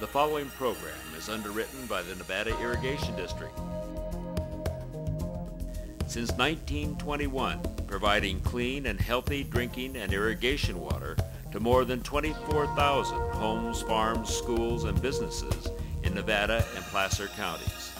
The following program is underwritten by the Nevada Irrigation District. Since 1921, providing clean and healthy drinking and irrigation water to more than 24,000 homes, farms, schools, and businesses in Nevada and Placer counties.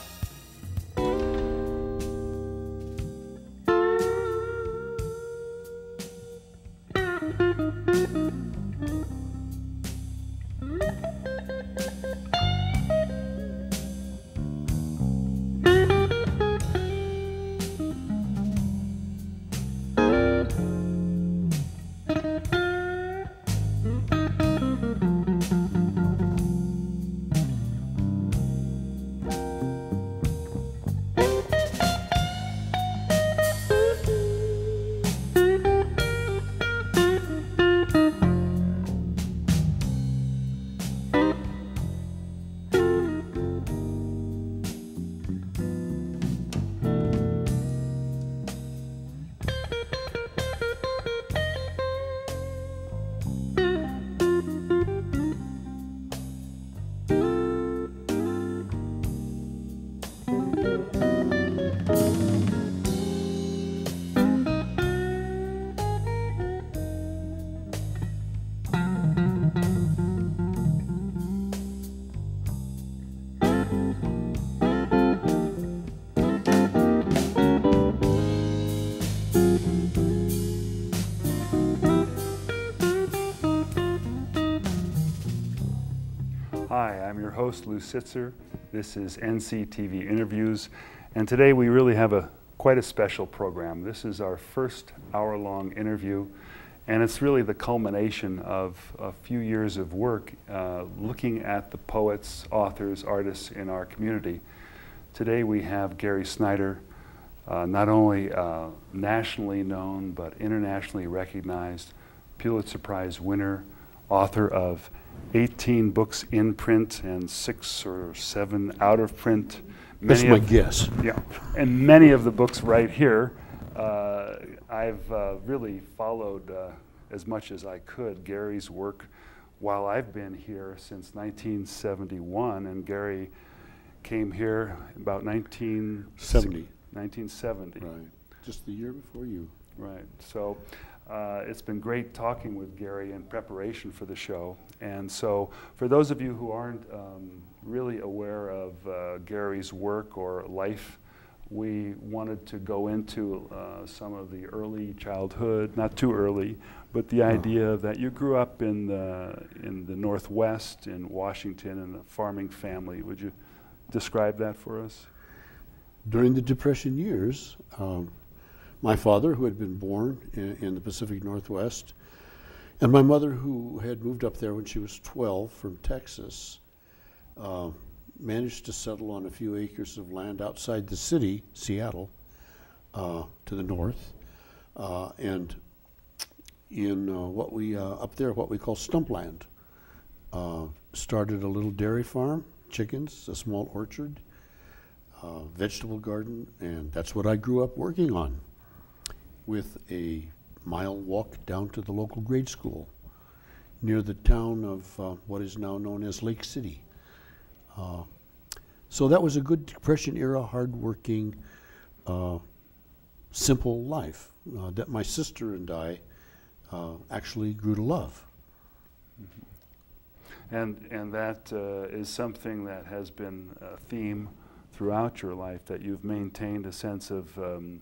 Host, Lew Sitzer. This is NCTV Interviews, and today we really have a quite a special program. This is our first hour-long interview, and it's really the culmination of a few years of work uh, looking at the poets, authors, artists in our community. Today we have Gary Snyder, uh, not only uh, nationally known but internationally recognized Pulitzer Prize winner, author of 18 books in print and six or seven out of print. That's Many my of- guess. Yeah, and many of the books right here, uh, I've uh, really followed uh, as much as I could Gary's work while I've been here since 1971, and Gary came here about 19 70. 1970. Right. Just the year before you. Right. So uh, it's been great talking with Gary in preparation for the show. And so, for those of you who aren't um, really aware of uh, Gary's work or life, we wanted to go into uh, some of the early childhood, not too early, but the idea that you grew up in the, in the Northwest in Washington in a farming family. Would you describe that for us? During the Depression years, um, my father, who had been born in, in the Pacific Northwest, and my mother, who had moved up there when she was 12 from Texas, uh, managed to settle on a few acres of land outside the city, Seattle, uh, to the north, uh, and in uh, what we uh, up there, what we call stumpland. Uh, started a little dairy farm, chickens, a small orchard, vegetable garden, and that's what I grew up working on with a mile walk down to the local grade school near the town of uh, what is now known as Lake City. Uh, so that was a good Depression era, hardworking, uh, simple life uh, that my sister and I uh, actually grew to love. And, and that uh, is something that has been a theme throughout your life, that you've maintained a sense of um,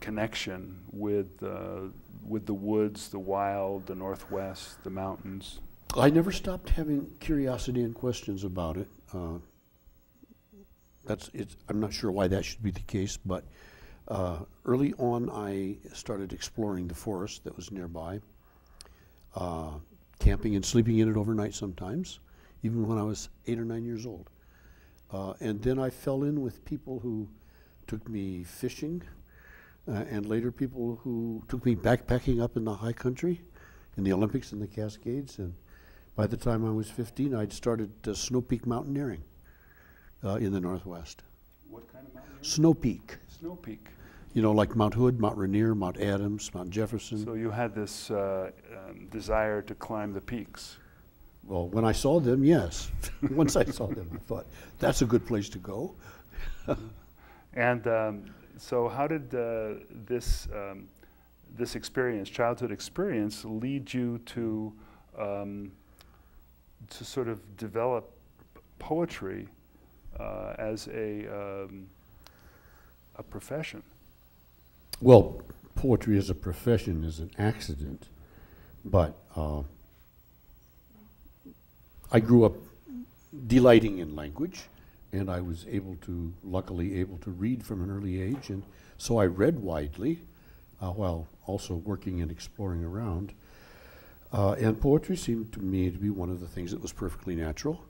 connection with, uh, with the woods, the wild, the northwest, the mountains. I never stopped having curiosity and questions about it. Uh, that's it's, I'm not sure why that should be the case, but uh, early on I started exploring the forest that was nearby, uh, camping and sleeping in it overnight sometimes, even when I was eight or nine years old. Uh, and then I fell in with people who took me fishing, uh, and later people who took me backpacking up in the high country, in the Olympics and the Cascades. And by the time I was 15, I'd started uh, Snow Peak mountaineering uh, in the Northwest. What kind of mountaineering? Snow Peak, Snow Peak. you know, like Mount Hood, Mount Rainier, Mount Adams, Mount Jefferson. So you had this uh, um, desire to climb the peaks. Well, when I saw them, yes. Once I saw them, I thought, that's a good place to go. And um, so, how did uh, this um, this experience, childhood experience, lead you to um, to sort of develop poetry uh, as a um, a profession? Well, poetry as a profession is an accident, but uh, I grew up delighting in language, and I was able to, luckily, able to read from an early age, and so I read widely uh, while also working and exploring around. Uh, and poetry seemed to me to be one of the things that was perfectly natural.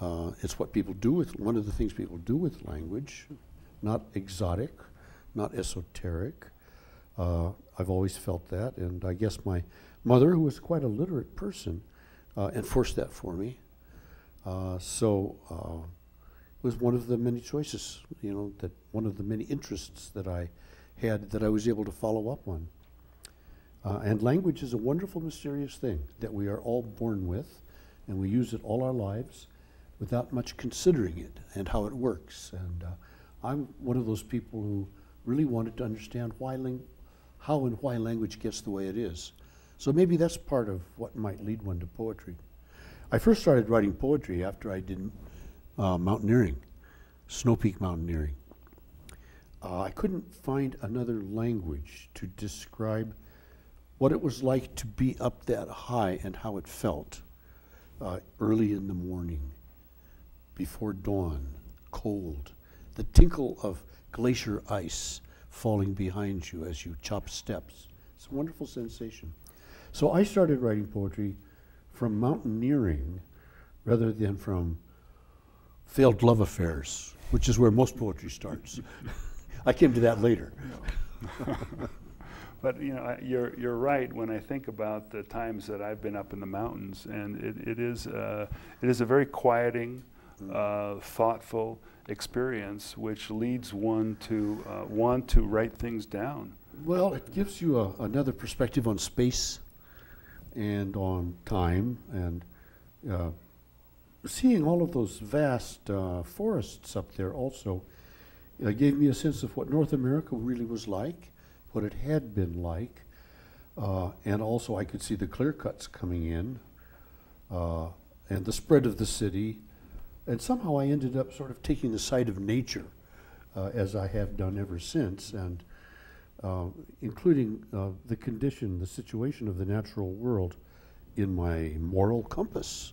Uh, it's what people do with one of the things people do with language, not exotic, not esoteric. Uh, I've always felt that, and I guess my mother, who was quite a literate person, uh, enforced that for me. Uh, so was one of the many choices, you know, that one of the many interests that I had that I was able to follow up on. Uh, and language is a wonderful, mysterious thing that we are all born with, and we use it all our lives without much considering it and how it works. And uh, I'm one of those people who really wanted to understand why how and why language gets the way it is. So maybe that's part of what might lead one to poetry. I first started writing poetry after I did uh, mountaineering, snow peak mountaineering. Uh, I couldn't find another language to describe what it was like to be up that high and how it felt uh, early in the morning, before dawn, cold, the tinkle of glacier ice falling behind you as you chop steps. It's a wonderful sensation. So I started writing poetry from mountaineering rather than from failed love affairs, which is where most poetry starts. I came to that later. But you know, you're you're right when I think about the times that I've been up in the mountains, and it, it is uh, it is a very quieting, uh, thoughtful experience, which leads one to uh, want to write things down. Well, it gives you a, another perspective on space and on time and uh, seeing all of those vast uh, forests up there also uh, gave me a sense of what North America really was like, what it had been like, uh, and also I could see the clear cuts coming in uh, and the spread of the city. And somehow I ended up sort of taking the side of nature uh, as I have done ever since. And uh, including the condition, the situation of the natural world in my moral compass,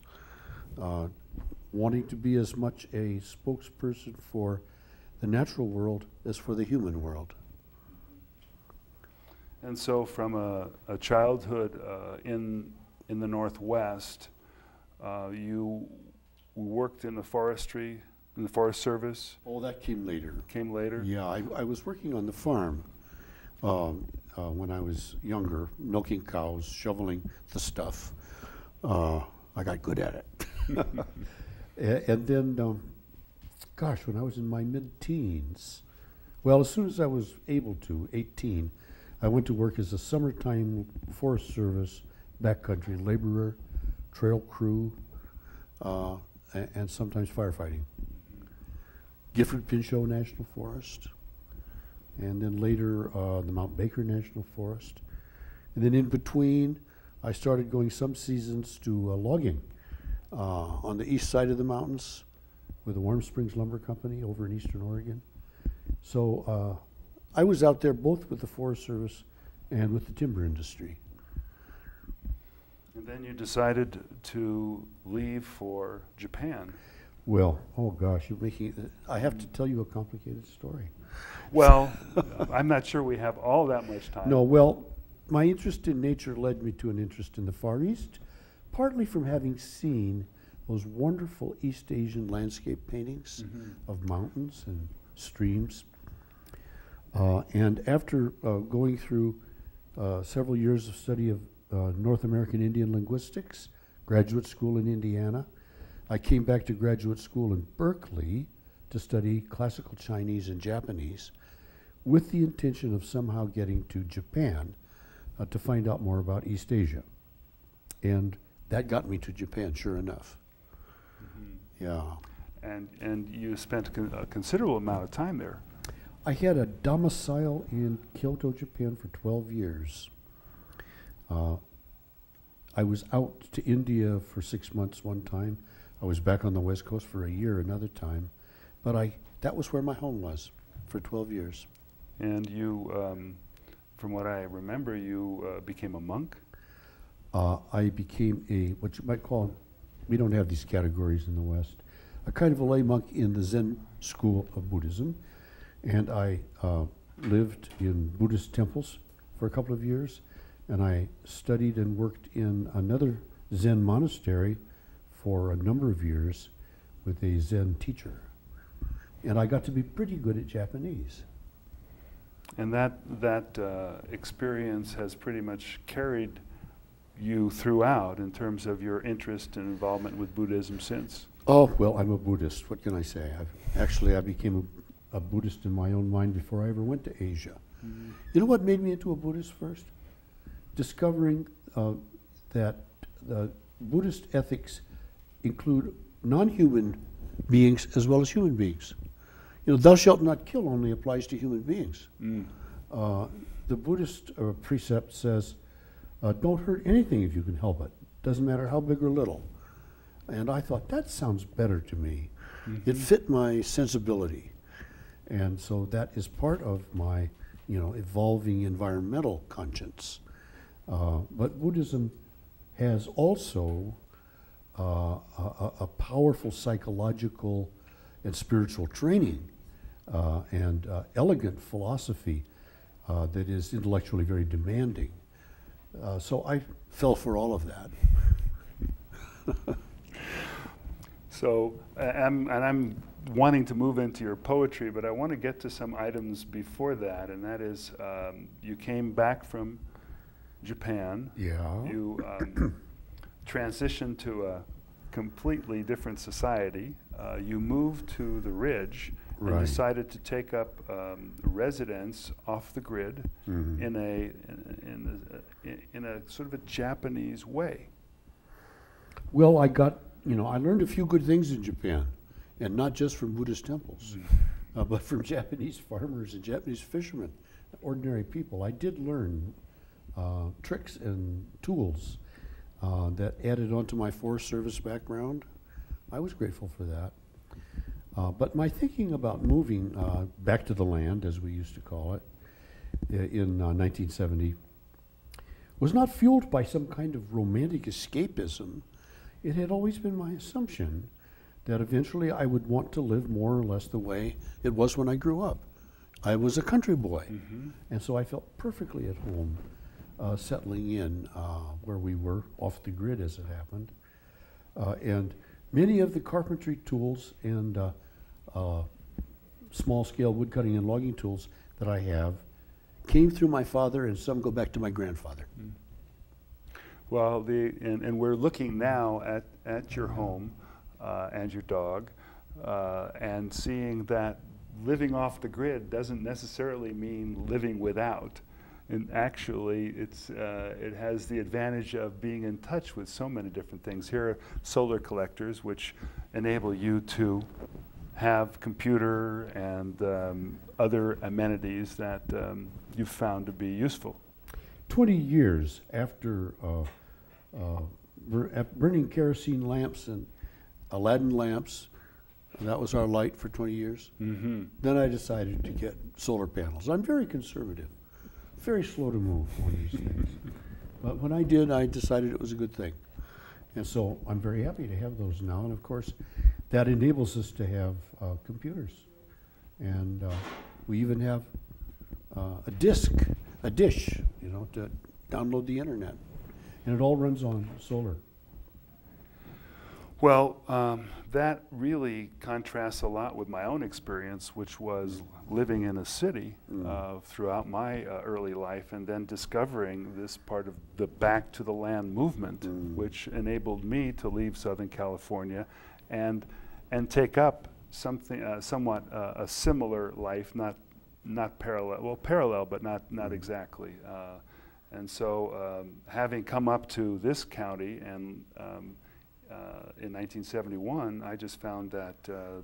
uh, wanting to be as much a spokesperson for the natural world as for the human world. And so, from a, a childhood uh, in in the Northwest, uh, you worked in the forestry, in the Forest Service. Oh, that came later. Came later. Yeah, I, I was working on the farm um, uh, when I was younger, milking cows, shoveling the stuff. Uh, I got good at it. And then, um, gosh, when I was in my mid teens, well, as soon as I was able to, 18, I went to work as a summertime Forest Service backcountry laborer, trail crew, uh, a- and sometimes firefighting. Gifford Pinchot National Forest, and then later uh, the Mount Baker National Forest. And then in between, I started going some seasons to uh, logging uh, on the east side of the mountains with the Warm Springs Lumber Company over in eastern Oregon. So uh, I was out there both with the Forest Service and with the timber industry. And then you decided to leave for Japan. Well, oh gosh, you're making. I have to tell you a complicated story. Well, I'm not sure we have all that much time. No, well, my interest in nature led me to an interest in the Far East, partly from having seen those wonderful East Asian landscape paintings Mhm. of mountains and streams. Uh, and after uh, going through uh, several years of study of uh, North American Indian linguistics, graduate school in Indiana, I came back to graduate school in Berkeley to study classical Chinese and Japanese with the intention of somehow getting to Japan uh, to find out more about East Asia. And that got me to Japan, sure enough. Yeah. And, and you spent con- a considerable amount of time there. I had a domicile in Kyoto, Japan for 12 years. Uh, I was out to India for six months one time. I was back on the West Coast for a year another time. But I, that was where my home was for 12 years. And you, um, from what I remember, you uh, became a monk. Uh, I became a, what you might call, we don't have these categories in the West, a kind of a lay monk in the Zen school of Buddhism. And I uh, lived in Buddhist temples for a couple of years. And I studied and worked in another Zen monastery for a number of years with a Zen teacher. And I got to be pretty good at Japanese. And that, that uh, experience has pretty much carried you throughout in terms of your interest and involvement with Buddhism since. Oh, well, I'm a Buddhist. What can I say? I've, actually, I became a, a Buddhist in my own mind before I ever went to Asia. You know what made me into a Buddhist first? Discovering uh, that the Buddhist ethics include non human beings as well as human beings. You know, thou shalt not kill only applies to human beings. Mm. Uh, the Buddhist uh, precept says, uh, don't hurt anything if you can help it. Doesn't matter how big or little. And I thought, that sounds better to me. It fit my sensibility. And so that is part of my, you know, evolving environmental conscience. Uh, but Buddhism has also uh, a, a- a powerful psychological and spiritual training uh, and uh, elegant philosophy uh, that is intellectually very demanding. Uh, so I fell for all of that. So, I'm, and I'm wanting to move into your poetry, but I want to get to some items before that, and that is um, you came back from Japan. Yeah. You um, transitioned to a completely different society. Uh, you moved to the Ridge and decided to take up um, residence off the grid Mhm. in a in, in, a, in a sort of a Japanese way. Well, I got, you know, I learned a few good things in Japan, and not just from Buddhist temples, uh, but from Japanese farmers and Japanese fishermen, ordinary people. I did learn uh, tricks and tools uh, that added onto my Forest Service background. I was grateful for that. Uh, but my thinking about moving uh, back to the land, as we used to call it, in uh, 1970, was not fueled by some kind of romantic escapism. It had always been my assumption that eventually I would want to live more or less the way it was when I grew up. I was a country boy, and so I felt perfectly at home uh, settling in uh, where we were, off the grid as it happened. Uh, and many of the carpentry tools and uh, uh, small scale woodcutting and logging tools that I have came through my father, and some go back to my grandfather. Well, the, and, and we're looking now at, at your home uh, and your dog uh, and seeing that living off the grid doesn't necessarily mean living without. And actually, it's, uh, it has the advantage of being in touch with so many different things. Here are solar collectors, which enable you to have computer and um, other amenities that um, you've found to be useful. 20 years after uh, uh, burning kerosene lamps and Aladdin lamps, that was our light for 20 years. Mm-hmm. Then I decided to get solar panels. I'm very conservative, very slow to move on these things. But when I did, I decided it was a good thing. And so I'm very happy to have those now. And of course, that enables us to have uh, computers. And uh, we even have uh, a disk, a dish, you know, to download the internet. And it all runs on solar. Well, um, that really contrasts a lot with my own experience, which was living in a city uh, throughout my uh, early life and then discovering this part of the back to the land movement, which enabled me to leave Southern California and, and take up something, uh, somewhat uh, a similar life, not, not parallel, well, parallel, but not, not exactly. Uh, And so, um, having come up to this county and um, uh, in 1971, I just found that uh,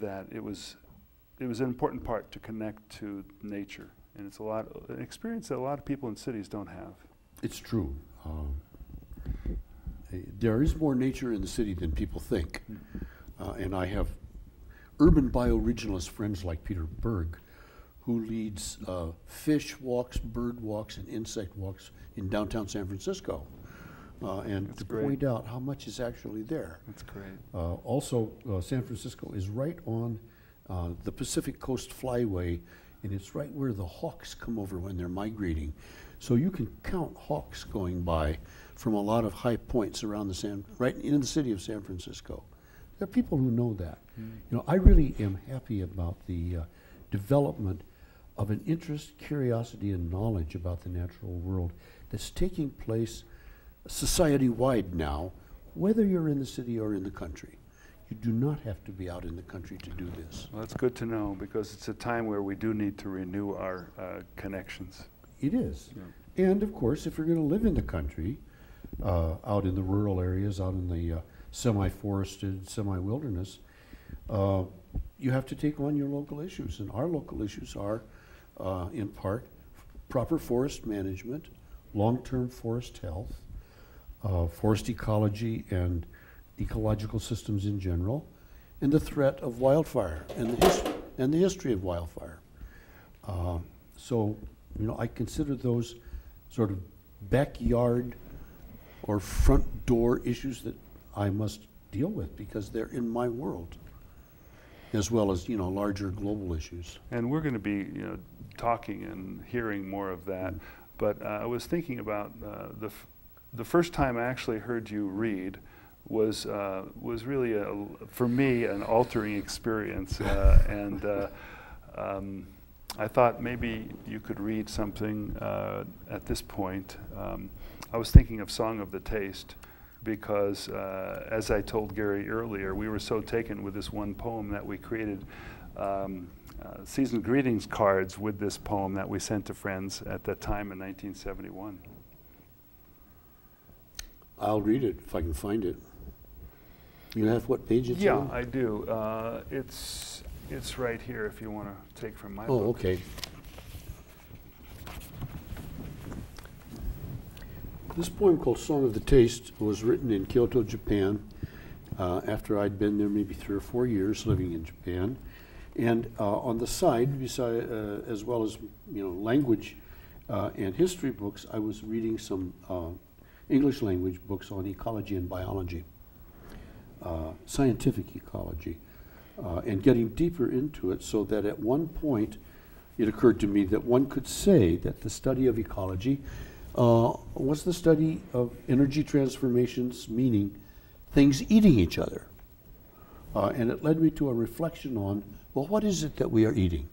that it was it was an important part to connect to nature, and it's a lot an experience that a lot of people in cities don't have. It's true. Um, eh, there is more nature in the city than people think, uh, and I have urban bioregionalist friends like Peter Berg, who leads uh, fish walks, bird walks, and insect walks in downtown San Francisco. Uh, and That's to great. point out how much is actually there. That's great. Uh, also, uh, San Francisco is right on uh, the Pacific Coast Flyway, and it's right where the hawks come over when they're migrating. So you can count hawks going by from a lot of high points around the San, right in the city of San Francisco. There are people who know that. You know, I really am happy about the uh, development of an interest, curiosity, and knowledge about the natural world that's taking place society-wide now, whether you're in the city or in the country. You do not have to be out in the country to do this. Well, that's good to know because it's a time where we do need to renew our uh, connections. It is. And of course, if you're going to live in the country, uh, out in the rural areas, out in the uh, semi-forested, semi-wilderness, uh, you have to take on your local issues. And our local issues are, uh, in part, proper forest management, long-term forest health, uh, forest ecology and ecological systems in general, and the threat of wildfire and the, and the history of wildfire. Uh, So, you know, I consider those sort of backyard or front door issues that I must deal with because they're in my world, as well as, you know, larger global issues. And we're going to be, you know, talking and hearing more of that. But uh, I was thinking about uh, the f- the first time I actually heard you read was uh, was really a, for me an altering experience, uh, and uh, um, I thought maybe you could read something uh, at this point. Um, I was thinking of "Song of the Taste." Because, uh, as I told Gary earlier, we were so taken with this one poem that we created um, uh, season greetings cards with this poem that we sent to friends at that time in 1971. I'll read it if I can find it. You have what page it's yeah, on? I do. Uh, it's it's right here if you want to take from my Oh, book. okay. This poem called Song of the Taste was written in Kyoto, Japan, uh, after I'd been there maybe three or four years living in Japan. And uh, on the side, beside, uh, as well as you know, language uh, and history books, I was reading some uh, English language books on ecology and biology, uh, scientific ecology, and getting deeper into it so that at one point it occurred to me that one could say that the study of ecology uh, was the study of energy transformations, meaning things eating each other. Uh, and it led me to a reflection on, well, what is it that we are eating?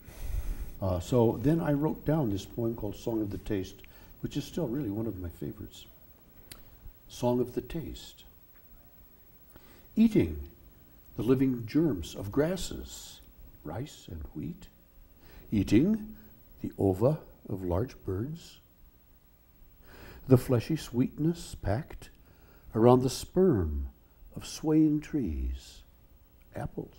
Uh, so then I wrote down this poem called Song of the Taste, which is still really one of my favorites. Song of the Taste. Eating the living germs of grasses, rice and wheat. Eating the ova of large birds. The fleshy sweetness packed around the sperm of swaying trees, apples.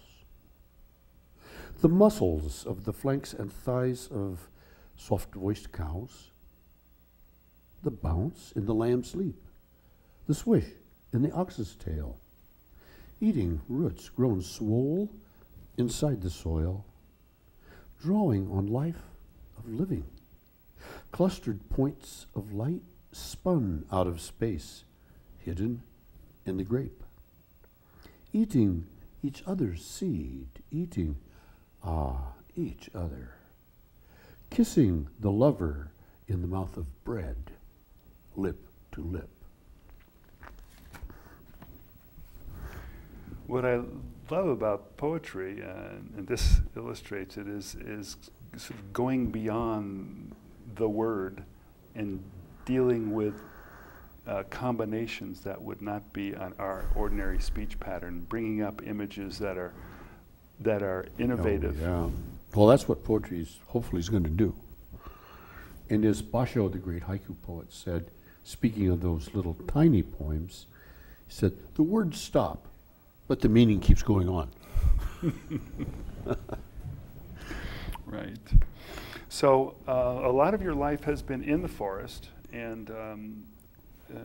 The muscles of the flanks and thighs of soft voiced cows. The bounce in the lamb's leap, the swish in the ox's tail. Eating roots grown swole inside the soil, drawing on life of living. Clustered points of light spun out of space, hidden in the grape. Eating each other's seed, eating, ah, each other. Kissing the lover in the mouth of bread, lip to lip. What I love about poetry, and this illustrates it, is is sort of going beyond the word and dealing with uh, combinations that would not be on our ordinary speech pattern, bringing up images that are that are innovative. Oh, yeah. Well, that's what poetry is hopefully is going to do. And as Basho, the great haiku poet, said, speaking of those little tiny poems, he said, the words stop, but the meaning keeps going on. Right. So uh, a lot of your life has been in the forest, and um, uh,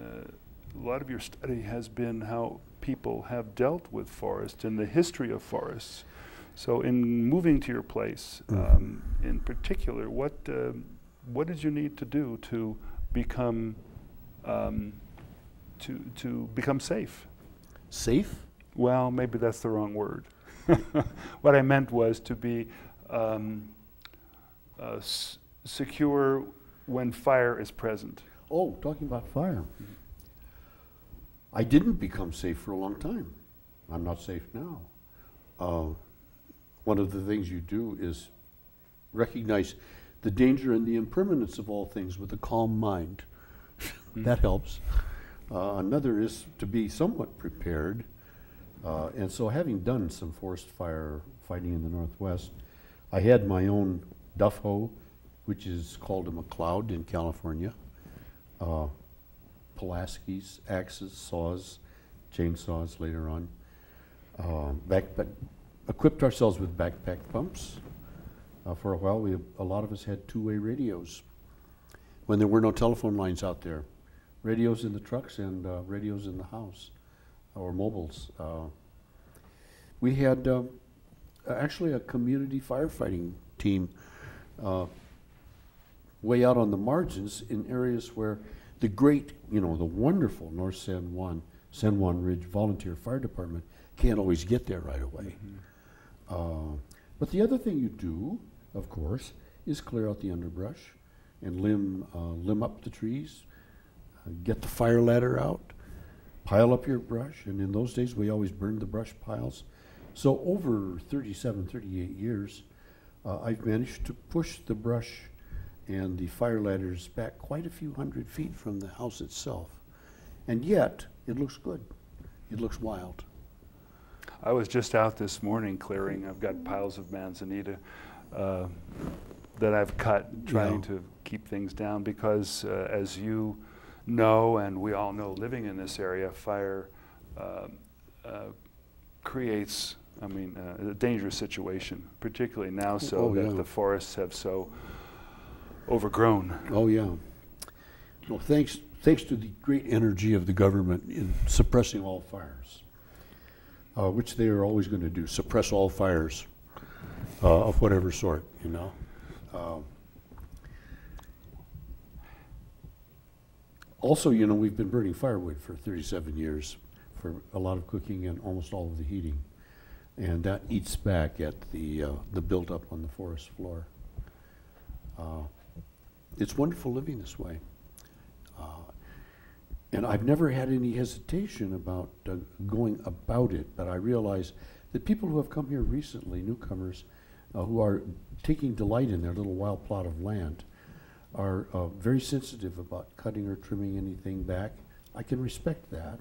a lot of your study has been how people have dealt with forests and the history of forests. So in moving to your place, um, in particular, what uh, what did you need to do to become um, to to become safe? Safe? Well, maybe that's the wrong word. what I meant was to be um, uh, s- secure when fire is present. Oh, talking about fire. I didn't become safe for a long time. I'm not safe now. Uh, one of the things you do is recognize the danger and the impermanence of all things with a calm mind. that helps. Uh, another is to be somewhat prepared. Uh, and so, having done some forest fire fighting in the Northwest, I had my own duff hoe, which is called a McLeod in California uh, Pulaski's, axes, saws, chainsaws later on. Uh, backpack, equipped ourselves with backpack pumps. Uh, for a while, we a lot of us had two-way radios when there were no telephone lines out there. Radios in the trucks and uh, radios in the house, or mobiles. Uh, we had um, actually a community firefighting team uh, way out on the margins in areas where the great, you know, the wonderful North San Juan, San Juan Ridge Volunteer Fire Department can't always get there right away. Uh, but the other thing you do, of course, is clear out the underbrush and limb, uh, limb up the trees, uh, get the fire ladder out, pile up your brush, and in those days we always burned the brush piles. So over 37, 38 years, uh, I've managed to push the brush and the fire ladders back quite a few hundred feet from the house itself. And yet, it looks good. It looks wild. I was just out this morning clearing. I've got piles of manzanita uh, that I've cut, trying Yeah. to keep things down because, uh, as you know, and we all know, living in this area, fire um, uh, creates, I mean, uh, a dangerous situation, particularly now, so Oh, that yeah. the forests have so overgrown. Oh, yeah. No, thanks, thanks to the great energy of the government in suppressing all fires, uh, which they are always going to do, suppress all fires uh, of whatever sort, you know. Um, also, you know, we've been burning firewood for 37 years for a lot of cooking and almost all of the heating. And that eats back at the, uh, the buildup on the forest floor. Uh, it's wonderful living this way. Uh, and I've never had any hesitation about uh, going about it, but I realize that people who have come here recently, newcomers, uh, who are taking delight in their little wild plot of land, are uh, very sensitive about cutting or trimming anything back. I can respect that.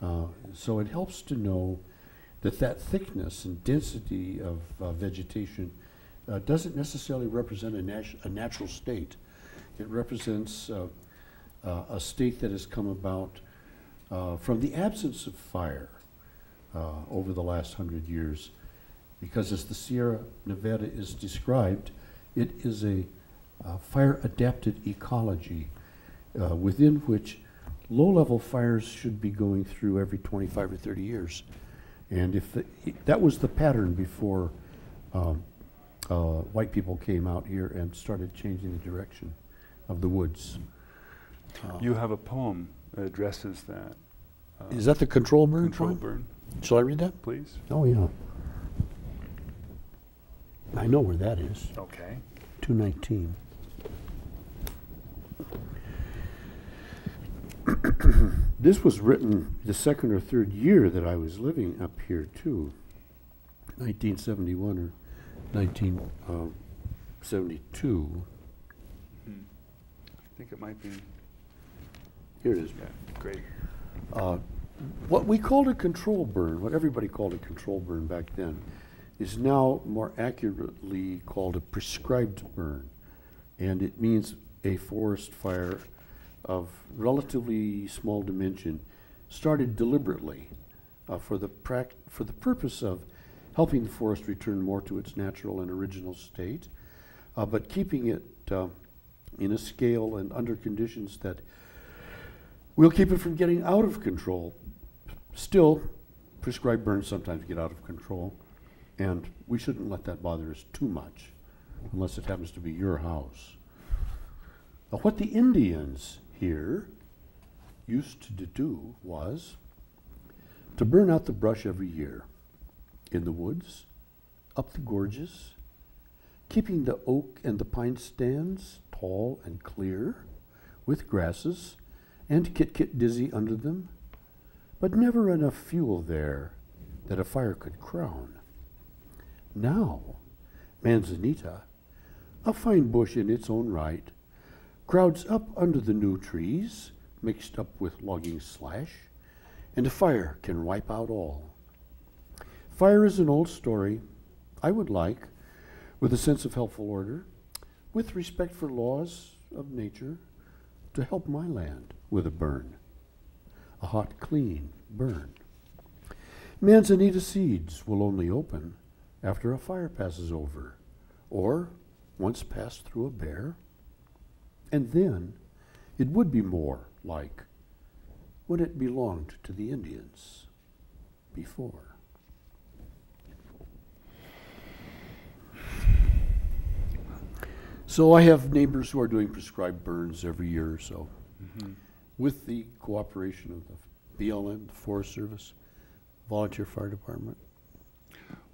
Uh, so it helps to know that that thickness and density of uh, vegetation uh, doesn't necessarily represent a, nat- a natural state. It represents uh, uh, a state that has come about uh, from the absence of fire uh, over the last hundred years. Because as the Sierra Nevada is described, it is a uh, fire adapted ecology within which low level fires should be going through every 25 or 30 years. And if the, that was the pattern before um, uh, white people came out here and started changing the direction of the woods. Uh, You have a poem that addresses that. uh, Is that the control burn? control poem? burn, Shall I read that? please? Oh, yeah. I know where that is. Okay. 219. this was written the second or third year that I was living up here, too. 1971 or 1972. I think it might be, Here it is. yeah, great. Uh, what we called a control burn, what everybody called a control burn back then, is now more accurately called a prescribed burn. And it means a forest fire of relatively small dimension started deliberately uh, for, the for the purpose of helping the forest return more to its natural and original state, uh, but keeping it uh, in a scale and under conditions that will keep it from getting out of control. Still, prescribed burns sometimes get out of control, and we shouldn't let that bother us too much unless it happens to be your house. Now, what the Indians here used to do was to burn out the brush every year in the woods, up the gorges, keeping the oak and the pine stands tall and clear, with grasses and kitkitdizze under them, but never enough fuel there that a fire could crown. Now, manzanita, a fine bush in its own right, crowds up under the new trees, mixed up with logging slash, and a fire can wipe out all. Fire is an old story I would like, with a sense of helpful order, with respect for laws of nature, to help my land with a burn, a hot, clean burn. Manzanita seeds will only open after a fire passes over, or once passed through a bear, and then it would be more like when it belonged to the Indians before. So I have neighbors who are doing prescribed burns every year or so. With the cooperation of the BLM, the Forest Service, Volunteer Fire Department.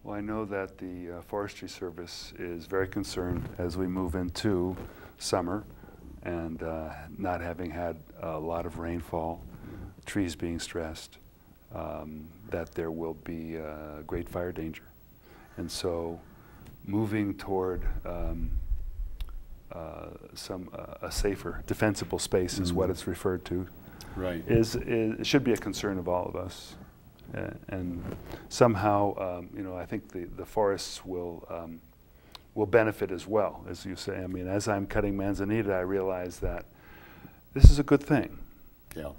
Well, I know that the uh, Forestry Service is very concerned as we move into summer and uh, not having had a lot of rainfall, trees being stressed, um, that there will be uh, great fire danger. And so moving toward um, uh, some, uh, a safer, defensible space is what Mhm. it's referred to, Right. is, is, it should be a concern of all of us. Uh, and somehow, um, you know, I think the, the forests will, um, will benefit as well, as you say. I mean, as I'm cutting manzanita, I realize that this is a good thing. Yeah.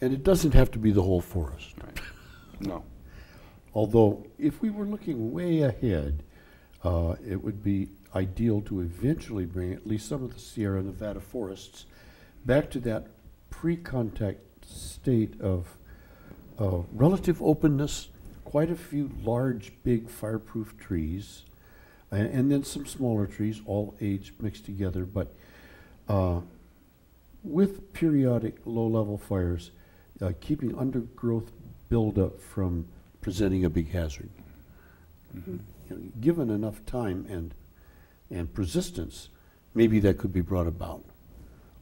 And it doesn't have to be the whole forest. Right. No. Although, if we were looking way ahead, uh, it would be ideal to eventually bring at least some of the Sierra Nevada forests back to that pre-contact state of uh, relative openness, quite a few large, big fireproof trees, and, and then some smaller trees, all age mixed together, but uh, with periodic low-level fires, uh, keeping undergrowth buildup from presenting a big hazard. You know, given enough time and and persistence, maybe that could be brought about.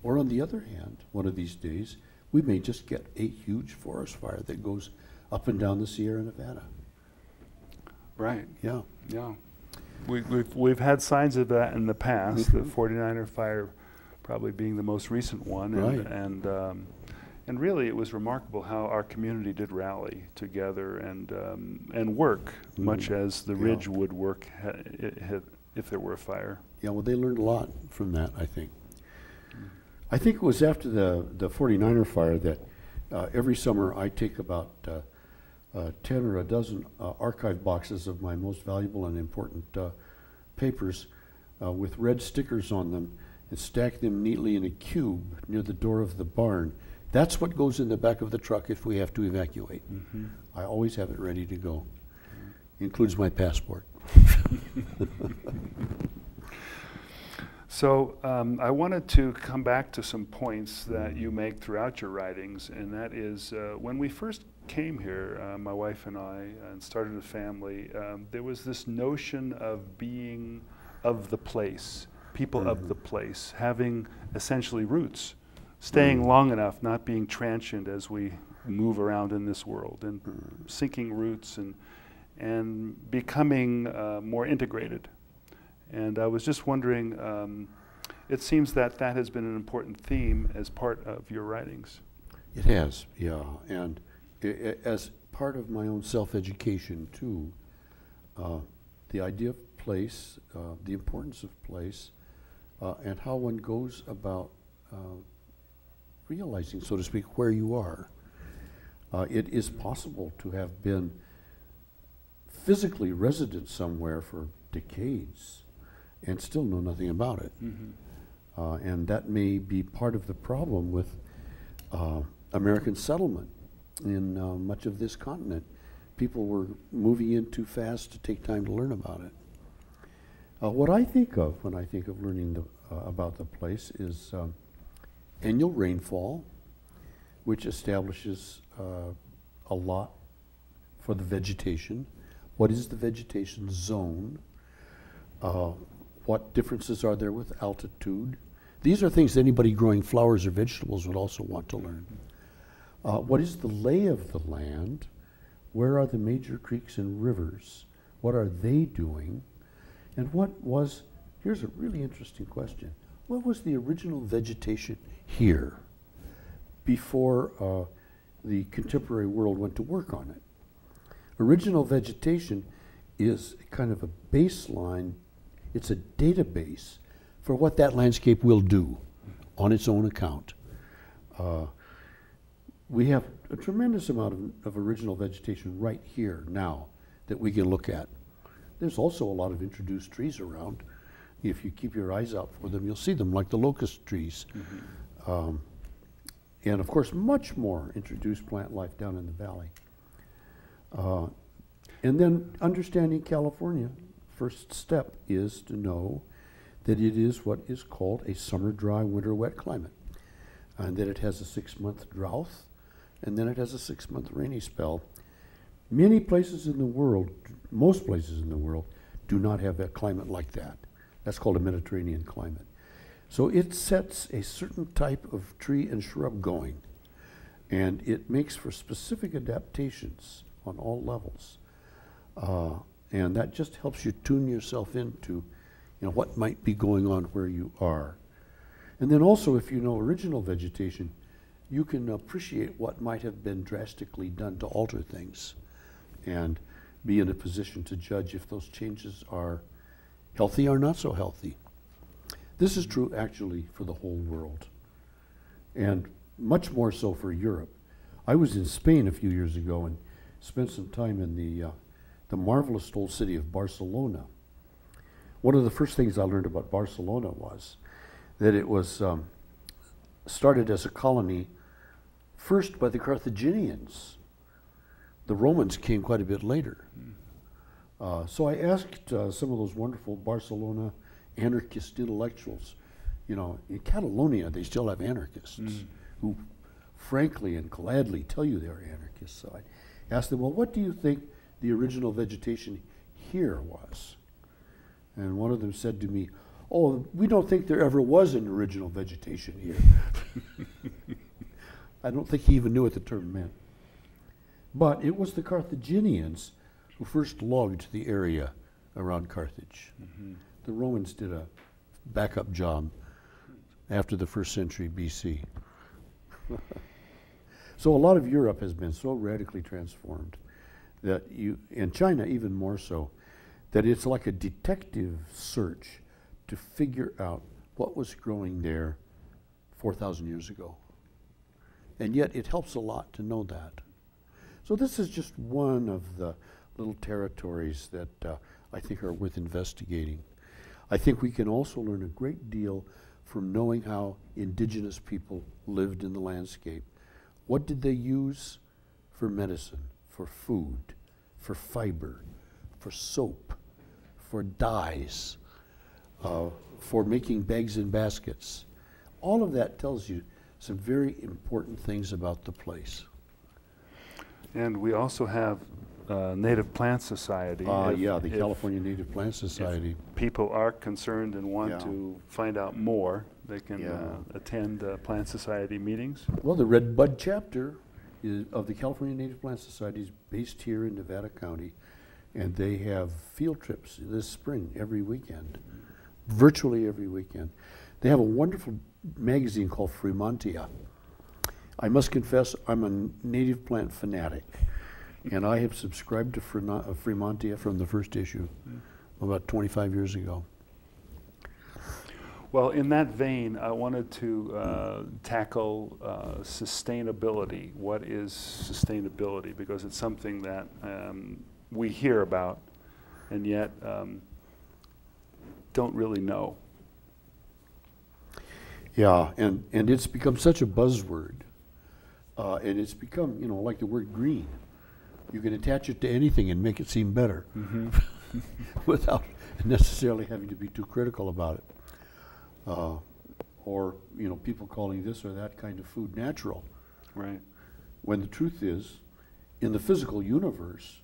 Or on the other hand, one of these days, we may just get a huge forest fire that goes up and down the Sierra Nevada. Right. Yeah. Yeah. We, we've, we've had signs of that in the past, the Mhm. 49er fire probably being the most recent one. And, Right. and, um, and really, it was remarkable how our community did rally together and, um, and work, much Mhm. as the Yeah. Ridge would work ha- if there were a fire. Yeah, well, they learned a lot from that, I think. I think it was after the, the 49er fire that uh, every summer I take about uh, uh, 10 or a dozen uh, archive boxes of my most valuable and important uh, papers uh, with red stickers on them and stack them neatly in a cube near the door of the barn. That's what goes in the back of the truck if we have to evacuate. I always have it ready to go. Includes my passport. So um, I wanted to come back to some points that you make throughout your writings, and that is uh, when we first came here, uh, my wife and I, and started a family, um, there was this notion of being of the place, people of the place, having essentially roots, staying long enough, not being transient as we move around in this world, and sinking roots and and becoming uh, more integrated. And I was just wondering, um, it seems that that has been an important theme as part of your writings. It has, yeah, and as part of my own self-education too, uh, the idea of place, uh, the importance of place, uh, and how one goes about uh, realizing, so to speak, where you are. Uh, it is possible to have been physically resident somewhere for decades and still know nothing about it. Uh, and that may be part of the problem with uh, American settlement in uh, much of this continent. People were moving in too fast to take time to learn about it. Uh, what I think of when I think of learning the, uh, about the place is um, annual rainfall, which establishes uh, a lot for the vegetation. What is the vegetation zone? Uh, what differences are there with altitude? These are things that anybody growing flowers or vegetables would also want to learn. Uh, what is the lay of the land? Where are the major creeks and rivers? What are they doing? And what was, here's a really interesting question. What was the original vegetation here before uh, the contemporary world went to work on it? Original vegetation is kind of a baseline, it's a database for what that landscape will do on its own account. Uh, we have a tremendous amount of, of original vegetation right here now that we can look at. There's also a lot of introduced trees around. If you keep your eyes out for them, you'll see them, like the locust trees. Um, and of course, much more introduced plant life down in the valley. Uh, and then understanding California, first step is to know that it is what is called a summer dry, winter wet climate. And that it has a six month drought, and then it has a six month rainy spell. Many places in the world, most places in the world, do not have a climate like that. That's called a Mediterranean climate. So it sets a certain type of tree and shrub going, and it makes for specific adaptations on all levels. Uh, and that just helps you tune yourself into you know, what might be going on where you are. And then also, if you know original vegetation, you can appreciate what might have been drastically done to alter things and be in a position to judge if those changes are healthy or not so healthy. This is true actually for the whole world, and much more so for Europe. I was in Spain a few years ago and spent some time in the, uh, the marvelous old city of Barcelona. One of the first things I learned about Barcelona was that it was um, started as a colony first by the Carthaginians. The Romans came quite a bit later. Uh, so I asked uh, some of those wonderful Barcelona anarchist intellectuals, you know, in Catalonia they still have anarchists who frankly and gladly tell you they're anarchists. So I asked them, well, what do you think the original vegetation here was? And one of them said to me, oh, we don't think there ever was an original vegetation here. I don't think he even knew what the term meant. But it was the Carthaginians who first logged the area around Carthage. Mm-hmm. The Romans did a backup job after the first century BC. so a lot of Europe has been so radically transformed that you, and China even more so, that it's like a detective search to figure out what was growing there 4,000 years ago. And yet it helps a lot to know that. So this is just one of the little territories that uh, I think are worth investigating. I think we can also learn a great deal from knowing how indigenous people lived in the landscape. What did they use for medicine, for food, for fiber, for soap, for dyes, uh, for making bags and baskets? All of that tells you some very important things about the place. And we also have uh, Native Plant Society. Uh, If- yeah, the California Native Plant Society. people are concerned and want Yeah. to find out more, they can Yeah. uh, attend uh, Plant Society meetings. Well, the Redbud chapter is, of the California Native Plant Society is based here in Nevada County, and they have field trips this spring every weekend, virtually every weekend. They have a wonderful magazine called Fremontia. I must confess, I'm a native plant fanatic, and I have subscribed to uh, Fremontia from the first issue about 25 years ago. Well, in that vein, I wanted to uh, tackle uh, sustainability. What is sustainability? Because it's something that um, we hear about and yet um, don't really know. Yeah, and, and it's become such a buzzword. Uh, and it's become, you know, like the word green. You can attach it to anything and make it seem better without necessarily having to be too critical about it. Uh, or, you know, people calling this or that kind of food natural. Right. When the truth is, in the physical universe,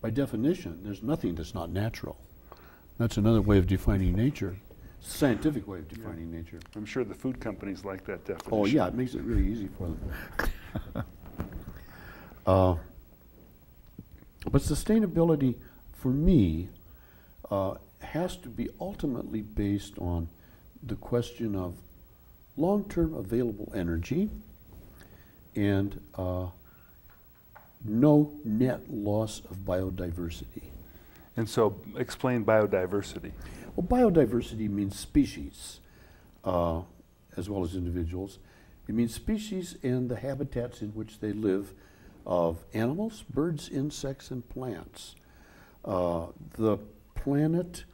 by definition, there's nothing that's not natural. That's another way of defining nature, scientific way of defining nature. I'm sure the food companies like that definition. Oh, yeah, it makes it really easy for them. uh, but sustainability, for me, uh, has to be ultimately based on the question of long-term available energy and uh, no net loss of biodiversity. And so, explain biodiversity. Well, biodiversity means species uh, as well as individuals. It means species and the habitats in which they live of animals, birds, insects, and plants. Uh, the planet,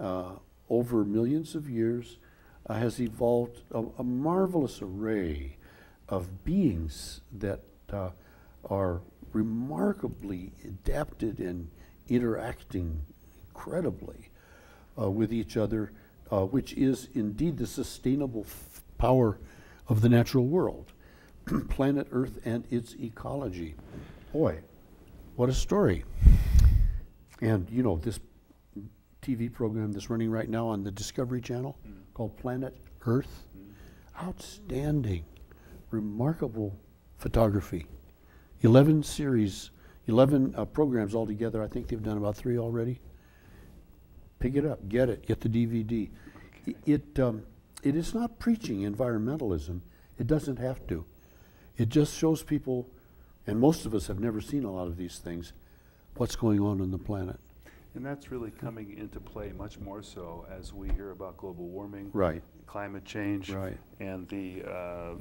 uh, over millions of years, uh, has evolved a, a, marvelous array of beings that uh, are remarkably adapted and interacting incredibly uh, with each other, uh, which is indeed the sustainable power of the natural world, planet Earth and its ecology. Boy, what a story. And you know, this TV program that's running right now on the Discovery Channel mm. called Planet Earth, mm. outstanding, remarkable photography. 11 series, 11 uh, programs altogether. I think they've done about three already. Pick it up, get it, get the DVD. It, it, um, it is not preaching environmentalism. It doesn't have to. It just shows people, and most of us have never seen a lot of these things, what's going on on the planet. And that's really coming into play much more so as we hear about global warming, right. climate change, right. and the uh,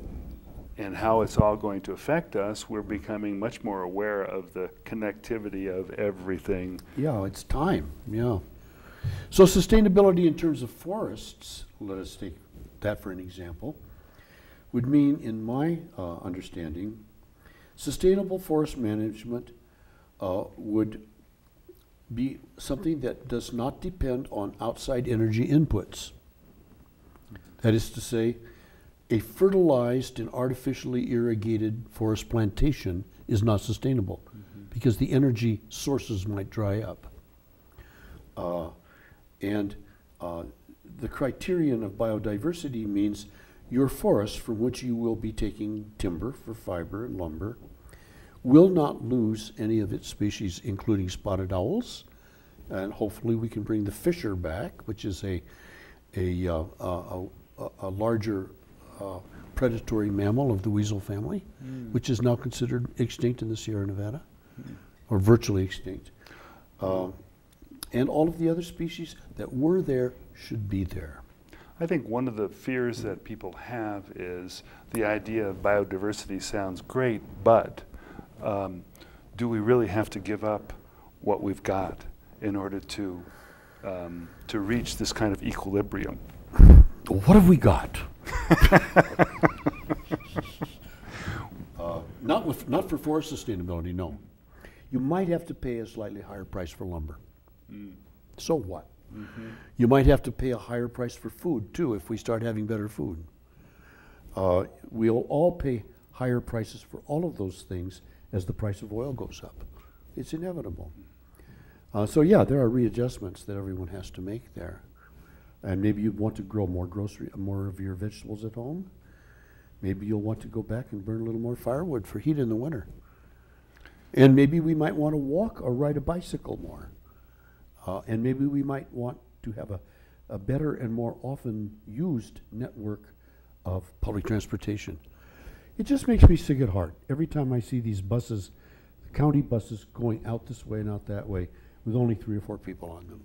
and how it's all going to affect us. We're becoming much more aware of the connectivity of everything. Yeah, it's time. Yeah. So sustainability in terms of forests, let us take that for an example, would mean, in my uh, understanding, sustainable forest management uh, would be something that does not depend on outside energy inputs. That is to say, a fertilized and artificially irrigated forest plantation is not sustainable mm-hmm. because the energy sources might dry up. Uh, and uh, the criterion of biodiversity means your forest from which you will be taking timber for fiber and lumber will not lose any of its species, including spotted owls. And hopefully we can bring the fisher back, which is a, a, uh, a, a, a, larger uh, predatory mammal of the weasel family, mm. which is now considered extinct in the Sierra Nevada, mm. or virtually extinct. Uh, and all of the other species that were there should be there. I think one of the fears that people have is the idea of biodiversity sounds great, but um, do we really have to give up what we've got in order to um, to reach this kind of equilibrium? What have we got? uh, not with not for forest sustainability. No, you might have to pay a slightly higher price for lumber. Mm. So what? Mm-hmm. You might have to pay a higher price for food too if we start having better food. Uh, we'll all pay higher prices for all of those things as the price of oil goes up. It's inevitable. Uh, so yeah, there are readjustments that everyone has to make there. And maybe you want to grow more grocery, more of your vegetables at home. Maybe you'll want to go back and burn a little more firewood for heat in the winter. And maybe we might want to walk or ride a bicycle more. Uh, and maybe we might want to have a, a better and more often used network of public transportation. It just makes me sick at heart every time I see these buses, the county buses going out this way and out that way with only three or four people on them.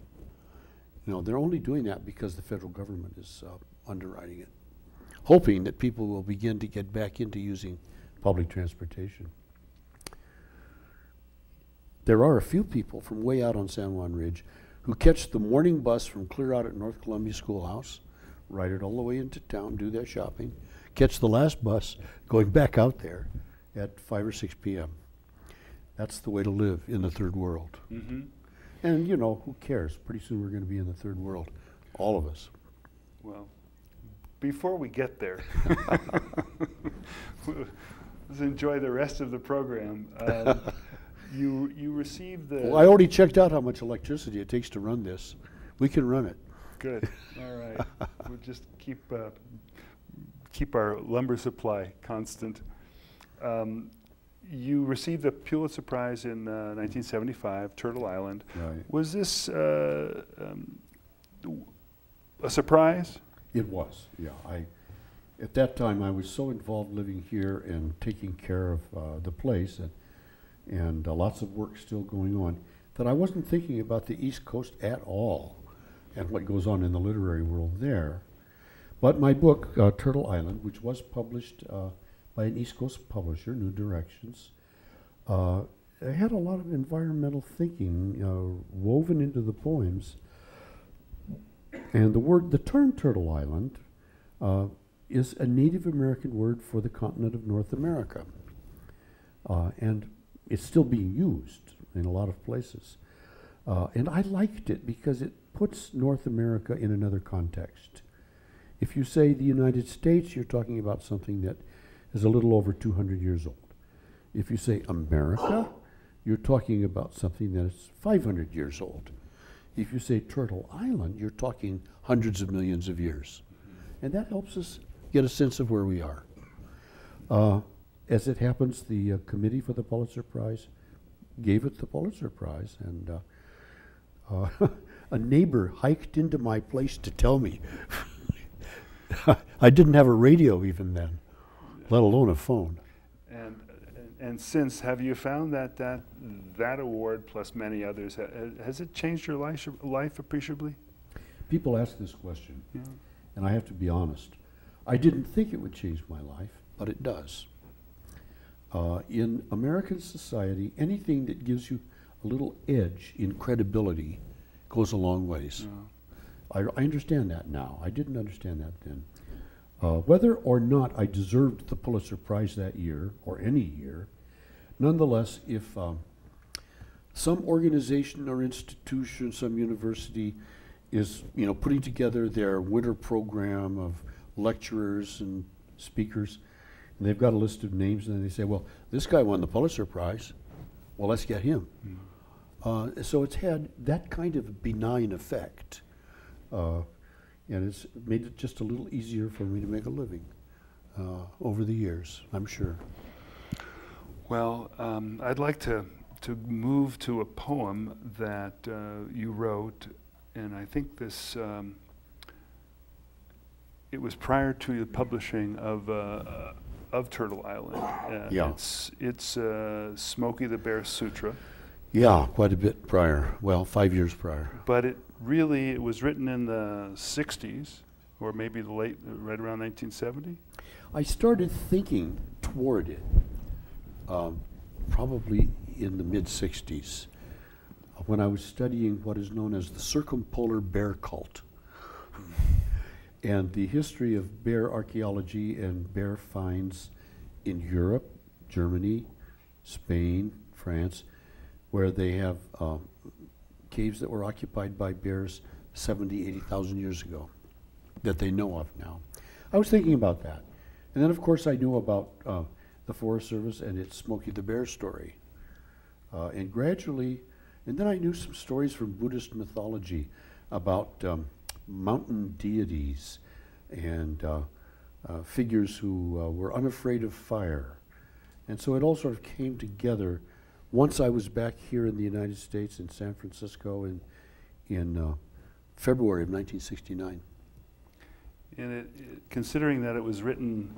You know, they're only doing that because the federal government is uh, underwriting it, hoping that people will begin to get back into using public transportation. There are a few people from way out on San Juan Ridge who catch the morning bus from clear out at North Columbia Schoolhouse, ride it all the way into town, do their shopping, catch the last bus going back out there at 5 or 6 p.m. That's the way to live in the third world. Mm-hmm. And, you know, who cares? Pretty soon we're going to be in the third world, all of us. Well, before we get there, let's enjoy the rest of the program. Um, you you received the. Well, I already checked out how much electricity it takes to run this. We can run it. Good. All right. we'll just keep uh, keep our lumber supply constant. Um, you received the Pulitzer Prize in uh, 1975, Turtle Island. Right. Was this uh, um, a surprise? It was, yeah. I, at that time, I was so involved living here and taking care of uh, the place and, and uh, lots of work still going on that I wasn't thinking about the East Coast at all and what goes on in the literary world there. But my book, uh, Turtle Island, which was published uh, by an East Coast publisher, New Directions, uh, had a lot of environmental thinking woven into the poems. And the word, the term Turtle Island, uh, is a Native American word for the continent of North America. Uh, and it's still being used in a lot of places. Uh, and I liked it because it puts North America in another context. If you say the United States, you're talking about something that is a little over 200 years old. If you say America, you're talking about something that is 500 years old. If you say Turtle Island, you're talking hundreds of millions of years. And that helps us get a sense of where we are. Uh, as it happens, the uh, committee for the Pulitzer Prize gave it the Pulitzer Prize, and uh, uh a neighbor hiked into my place to tell me. I didn't have a radio even then, let alone a phone. And, and since, have you found that that, that award, plus many others, ha- has it changed your life, life appreciably? People ask this question, Yeah. and I have to be honest. I didn't think it would change my life, but it does. Uh, in American society, anything that gives you a little edge in credibility goes a long ways. Yeah. I, I understand that now. I didn't understand that then. Uh, whether or not I deserved the Pulitzer Prize that year, or any year, nonetheless, if um, some organization or institution, some university is, you know, putting together their winter program of lecturers and speakers, and they've got a list of names, and they say, well, this guy won the Pulitzer Prize. Well, let's get him. Uh, so it's had that kind of benign effect. Uh, and it's made it just a little easier for me to make a living uh, over the years, I'm sure. Well, um, I'd like to, to move to a poem that uh, you wrote, and I think this, um, it was prior to the publishing of, uh, uh, of Turtle Island. Uh, Yeah. It's, it's uh, Smokey the Bear Sutra, Yeah, quite a bit prior. Well, five years prior. but it really, it was written in the 60s, or maybe the late, right around 1970. I started thinking toward it um, probably in the mid 60s uh, when I was studying what is known as the circumpolar bear cult and the history of bear archaeology and bear finds in Europe, Germany, Spain, France, where they have um, caves that were occupied by bears 70, 80,000 years ago that they know of now. I was thinking about that. And then, of course, I knew about uh, the Forest Service and its Smokey the Bear story. Uh, and gradually, and then I knew some stories from Buddhist mythology about um, mountain deities and uh, uh, figures who uh, were unafraid of fire. And so it all sort of came together once I was back here in the United States in San Francisco in, in uh, February of 1969. And it, it- considering that it was written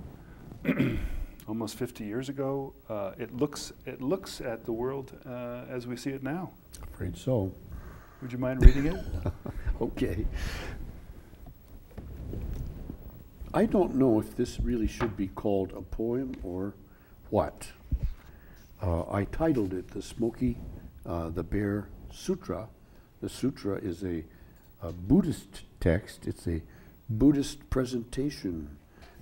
almost 50 years ago, uh, it looks it looks at the world uh, as we see it now. Afraid so. Would you mind reading it? Okay. I don't know if this really should be called a poem or what. Uh, I titled it the Smokey uh, the Bear Sutra. The sutra is a, a, Buddhist text. It's a Buddhist presentation,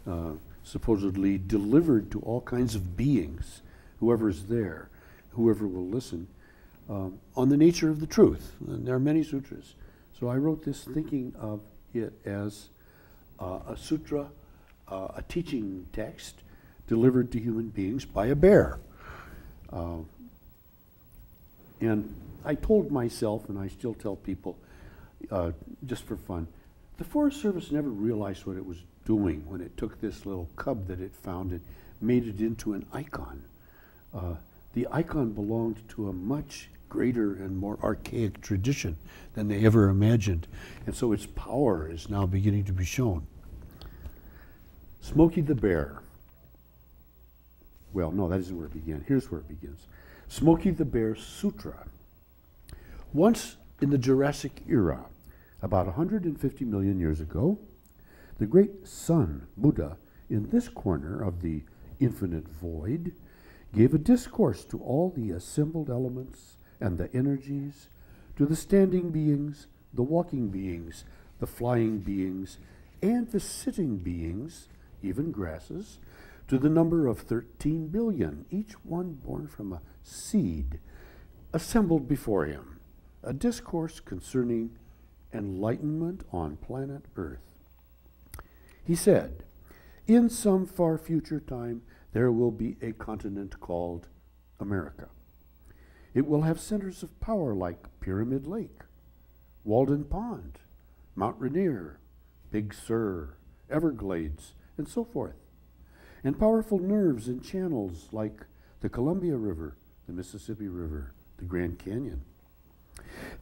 uh, supposedly delivered to all kinds of beings, whoever's there, whoever will listen, um, on the nature of the truth. And there are many sutras. So I wrote this thinking of it as a sutra, uh, a teaching text delivered to human beings by a bear. Uh, and I told myself, and I still tell people, uh, just for fun, the Forest Service never realized what it was doing when it took this little cub that it found and made it into an icon. Uh, the icon belonged to a much greater and more archaic tradition than they ever imagined. And so its power is now beginning to be shown. Smokey the Bear. Well, no, that isn't where it began. Here's where it begins. Smokey the Bear Sutra. Once in the Jurassic era, about 150 million years ago, the great sun, Buddha, in this corner of the infinite void, gave a discourse to all the assembled elements and the energies, to the standing beings, the walking beings, the flying beings, and the sitting beings, even grasses, to the number of 13 billion, each one born from a seed, assembled before him, a discourse concerning enlightenment on planet Earth. He said, In some far future time, there will be a continent called America. It will have centers of power like Pyramid Lake, Walden Pond, Mount Rainier, Big Sur, Everglades, and so forth and powerful nerves and channels like the Columbia River, the Mississippi River, the Grand Canyon.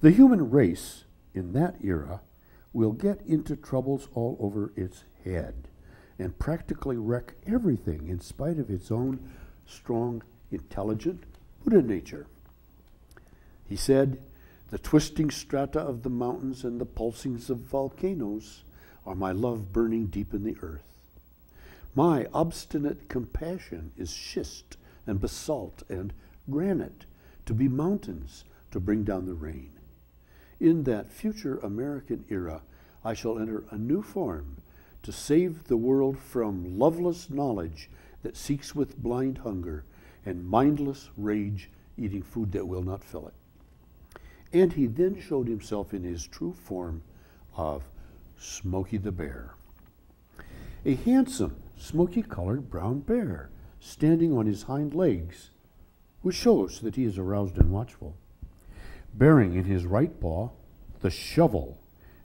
The human race in that era will get into troubles all over its head and practically wreck everything in spite of its own strong, intelligent Buddha nature. He said, The twisting strata of the mountains and the pulsings of volcanoes are my love burning deep in the earth. My obstinate compassion is schist and basalt and granite to be mountains to bring down the rain. In that future American era, I shall enter a new form to save the world from loveless knowledge that seeks with blind hunger and mindless rage eating food that will not fill it. And he then showed himself in his true form of Smokey the Bear. A handsome, smoky colored brown bear standing on his hind legs, which shows that he is aroused and watchful. Bearing in his right paw the shovel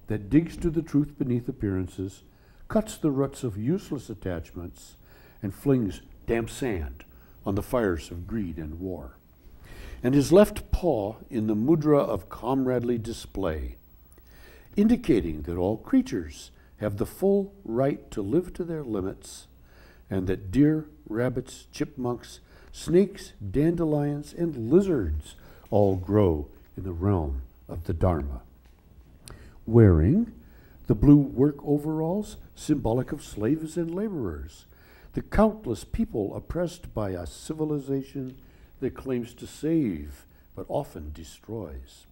that digs to the truth beneath appearances, cuts the ruts of useless attachments, and flings damp sand on the fires of greed and war. And his left paw in the mudra of comradely display, indicating that all creatures have the full right to live to their limits, and that deer, rabbits, chipmunks, snakes, dandelions, and lizards all grow in the realm of the Dharma. Wearing the blue work overalls, symbolic of slaves and laborers, the countless people oppressed by a civilization that claims to save but often destroys.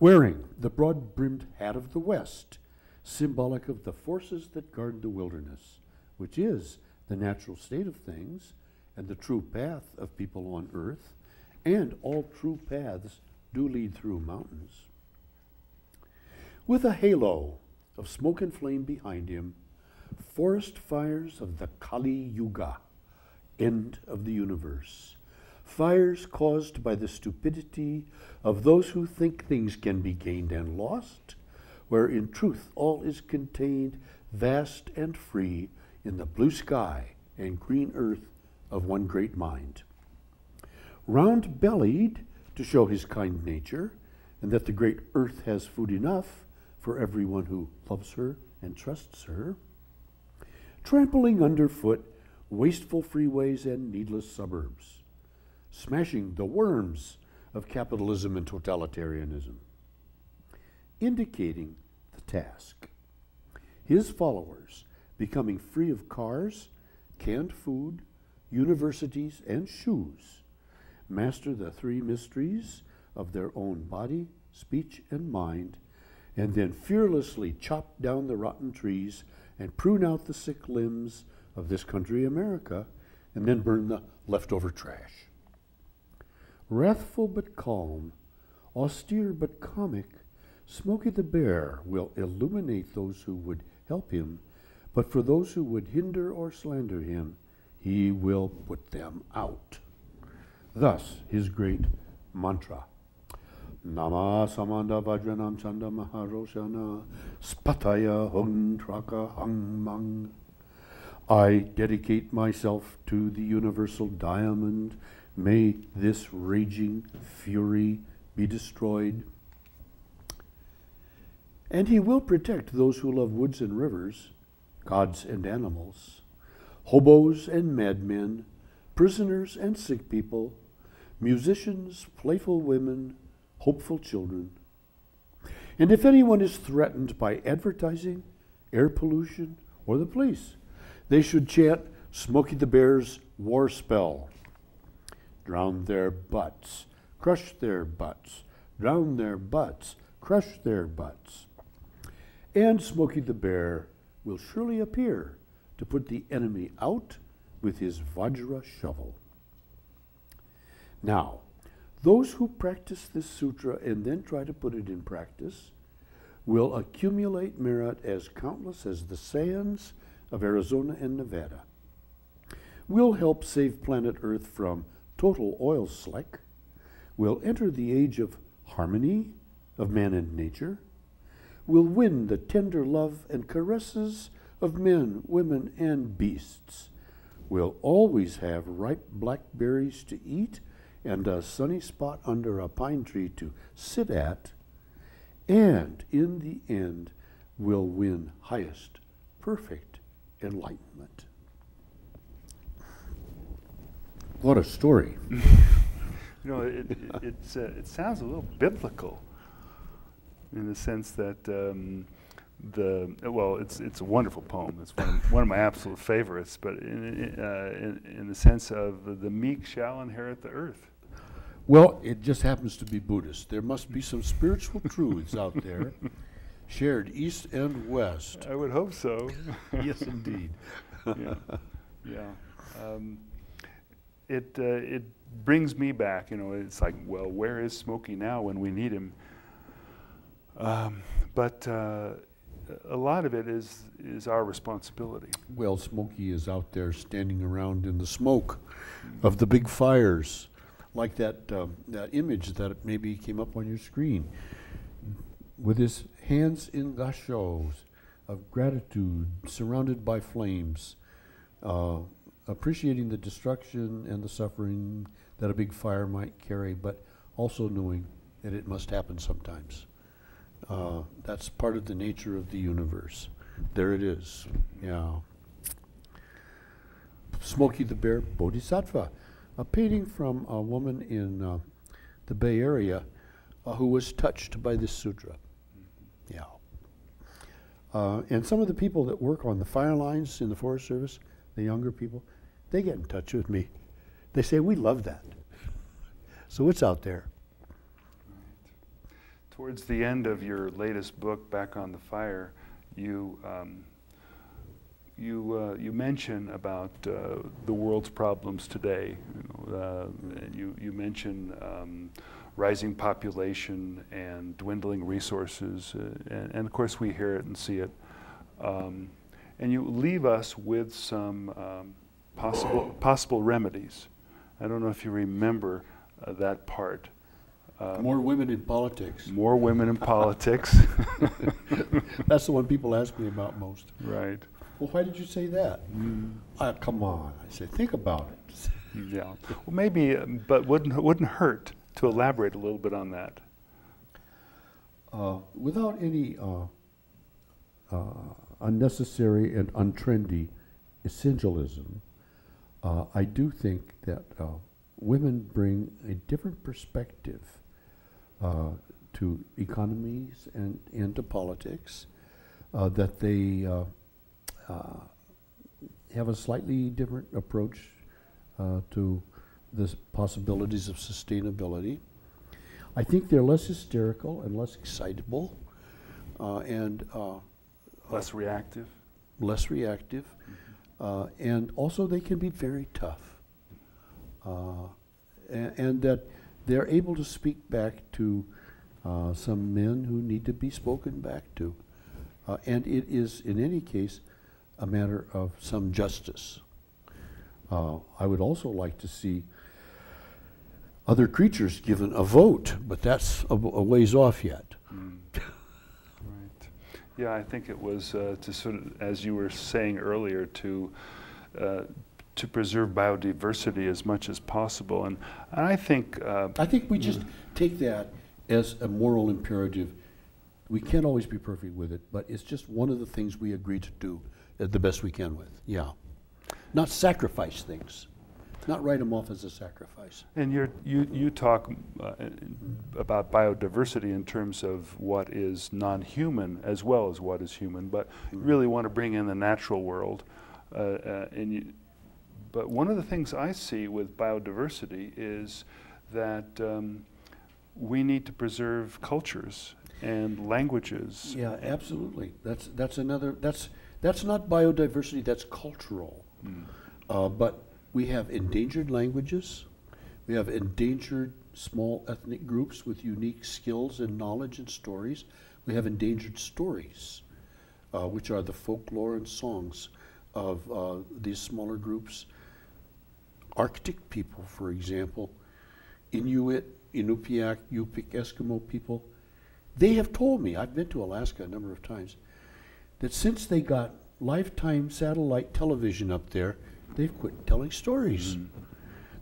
Wearing the broad brimmed hat of the West, symbolic of the forces that guard the wilderness, which is the natural state of things and the true path of people on earth, and all true paths do lead through mountains. With a halo of smoke and flame behind him, forest fires of the Kali Yuga, end of the universe, fires caused by the stupidity of those who think things can be gained and lost where in truth all is contained, vast and free, in the blue sky and green earth of one great mind. Round bellied to show his kind nature, and that the great earth has food enough for everyone who loves her and trusts her. Trampling underfoot wasteful freeways and needless suburbs, smashing the worms of capitalism and totalitarianism, indicating task. His followers becoming free of cars, canned food, universities, and shoes, master the three mysteries of their own body, speech, and mind, and then fearlessly chop down the rotten trees and prune out the sick limbs of this country, America, and then burn the leftover trash. Wrathful but calm, austere but comic, Smokey the Bear will illuminate those who would help him, but for those who would hinder or slander him, he will put them out. Thus, his great mantra. Nama Samanda Vajranam Chanda Maharoshana Spataya Hung Traka Hung Mang. I dedicate myself to the universal diamond. May this raging fury be destroyed. And he will protect those who love woods and rivers, gods and animals, hobos and madmen, prisoners and sick people, musicians, playful women, hopeful children. And if anyone is threatened by advertising, air pollution, or the police, they should chant Smokey the Bear's war spell. Drown their butts, crush their butts, drown their butts, crush their butts. And Smokey the Bear will surely appear to put the enemy out with his Vajra shovel. Now, those who practice this sutra and then try to put it in practice will accumulate merit as countless as the sands of Arizona and Nevada. We'll help save planet Earth from total oil slick. We'll enter the age of harmony of man and nature. We'll win the tender love and caresses of men, women, and beasts. We'll always have ripe blackberries to eat and a sunny spot under a pine tree to sit at, and in the end will win highest, perfect enlightenment. What a story. You know, it, it, uh, it sounds a little biblical in the sense that um, the well, it's it's a wonderful poem. It's one of, one of my absolute favorites. But in, uh, in, in the sense of the meek shall inherit the earth. Well, it just happens to be Buddhist. There must be some spiritual truths out there shared east and west. I would hope so. yes, indeed. yeah, yeah. Um, it uh, it brings me back. You know, it's like, well, where is Smokey now when we need him? Um, but uh, a lot of it is is our responsibility. Well, Smokey is out there standing around in the smoke of the big fires, like that um, that image that maybe came up on your screen, with his hands in gasshos of gratitude, surrounded by flames, uh, appreciating the destruction and the suffering that a big fire might carry, but also knowing that it must happen sometimes. Uh, that's part of the nature of the universe. There it is. Yeah. Smokey the Bear Bodhisattva, a painting from a woman in uh, the Bay Area uh, who was touched by this sutra. Yeah. Uh, and some of the people that work on the fire lines in the Forest Service, the younger people, they get in touch with me. They say, We love that. So it's out there. Towards the end of your latest book, Back on the Fire, you um, you uh, you mention about uh, the world's problems today. You, know, uh, you, you mention um, rising population and dwindling resources, uh, and, and, of course we hear it and see it. Um, and you leave us with some um, possible possible remedies. I don't know if you remember uh, that part. Uh, more women in politics. More women in politics. That's the one people ask me about most. Right. Well, why did you say that? Mm. Uh, come on. I say, think about it. yeah. Well, maybe, um, but wouldn't wouldn't hurt to elaborate a little bit on that. Uh, without any uh, uh, unnecessary and untrendy essentialism, uh, I do think that women bring a different perspective uh, to economies and, and to politics uh, that they uh, uh, have a slightly different approach uh, to the possibilities of sustainability. I think they're less hysterical and less excitable uh, and uh, Less reactive. less reactive. Uh, and also, they can be very tough. Uh, and, and that they're able to speak back to uh, some men who need to be spoken back to. Uh, and it is, in any case, a matter of some justice. Uh, I would also like to see other creatures given a vote, but that's a, a ways off yet. Right. Yeah, I think it was uh, to sort of, as you were saying earlier, to uh, to preserve biodiversity as much as possible. And I think uh, I think we just take that as a moral imperative. We can't always be perfect with it, but it's just one of the things we agree to do uh, the best we can with. Yeah. Not sacrifice things. Not write them off as a sacrifice. And you're, you you talk uh, about biodiversity in terms of what is non-human as well as what is human, but you really want to bring in the natural world. Uh, uh, and you, but one of the things I see with biodiversity is that um, we need to preserve cultures and languages. Yeah, absolutely. That's that's another. That's that's not biodiversity. That's cultural. Uh, but we have endangered languages. We have endangered small ethnic groups with unique skills and knowledge and stories. We have endangered stories, uh, which are the folklore and songs of uh, these smaller groups. Arctic people, for example, Inuit, Inupiaq, Yupik, Eskimo people, they have told me, I've been to Alaska a number of times, that since they got lifetime satellite television up there, they've quit telling stories.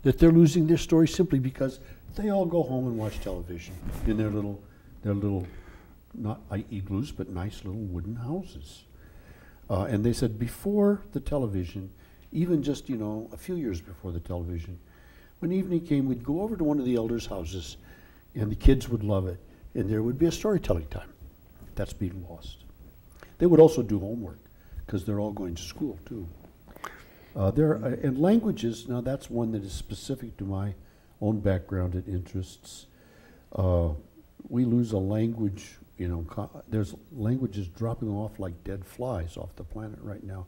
That they're losing their stories simply because they all go home and watch television in their little, their little, not igloos, but nice little wooden houses. Uh, and they said before the television, even just, you know, a few years before the television, when evening came, we'd go over to one of the elders' houses and the kids would love it. And there would be a storytelling time. That's being lost. They would also do homework because they're all going to school too. Uh, there are, and languages. Now that's one that is specific to my own background and interests. Uh, we lose a language. You know, there's languages dropping off like dead flies off the planet right now.